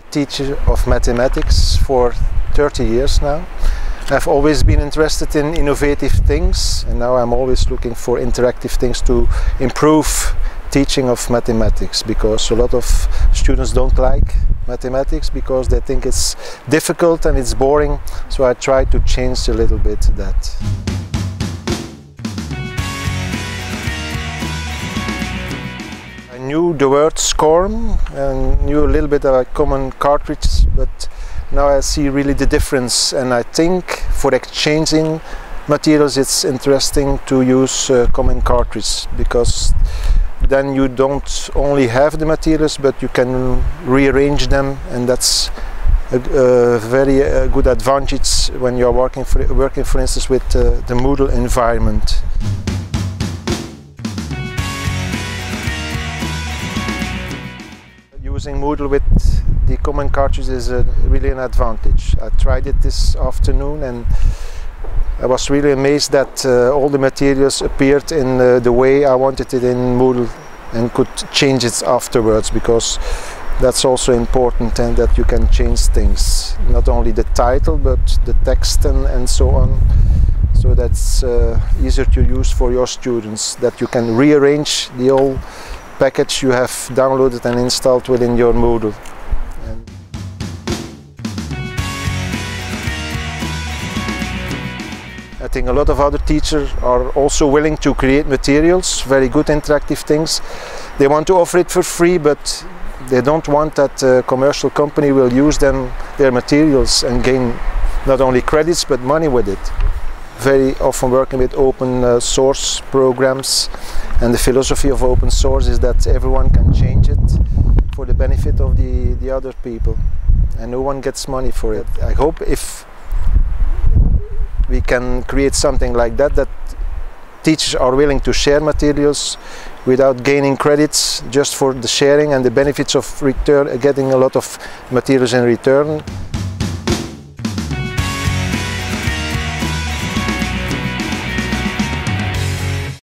teacher of mathematics for 30 years now. I've always been interested in innovative things and now I'm always looking for interactive things to improve teaching of mathematics because a lot of students don't like mathematics because they think it's difficult and it's boring so I try to change a little bit that. Knew the word SCORM and knew a little bit of a common cartridge but now I see really the difference and I think for exchanging materials it's interesting to use uh, common cartridge because then you don't only have the materials but you can rearrange them and that's a, a very uh, good advantage when you're working for, working for instance with uh, the Moodle environment. Using Moodle with the common cartridge is a, really an advantage. I tried it this afternoon and I was really amazed that uh, all the materials appeared in uh, the way I wanted it in Moodle and could change it afterwards because that's also important and that you can change things not only the title but the text and, and so on so that's uh, easier to use for your students that you can rearrange the whole package you have downloaded and installed within your Moodle. I think a lot of other teachers are also willing to create materials, very good interactive things. They want to offer it for free, but they don't want that a commercial company will use them, their materials and gain not only credits but money with it. Very often working with open uh, source programs and the philosophy of open source is that everyone can change it for the benefit of the, the other people and no one gets money for it. I hope if we can create something like that that teachers are willing to share materials without gaining credits just for the sharing and the benefits of return getting a lot of materials in return